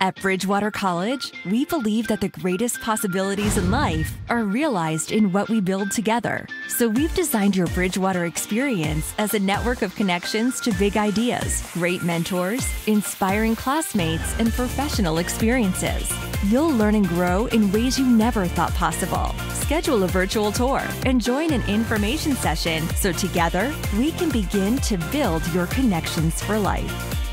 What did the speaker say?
At Bridgewater College, we believe that the greatest possibilities in life are realized in what we build together. So we've designed your Bridgewater experience as a network of connections to big ideas, great mentors, inspiring classmates, and professional experiences. You'll learn and grow in ways you never thought possible. Schedule a virtual tour and join an information session so together we can begin to build your connections for life.